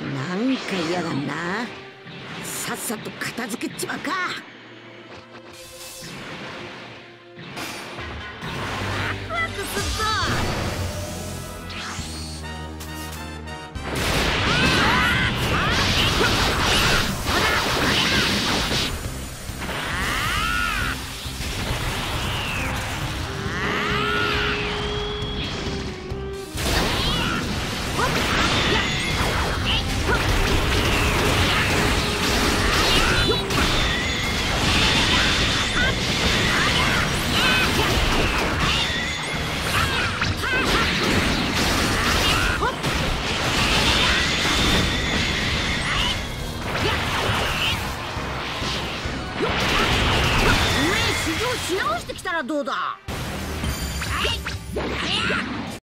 なんか嫌だな。さっさと片付けちまうか。し直してきたらどうだ？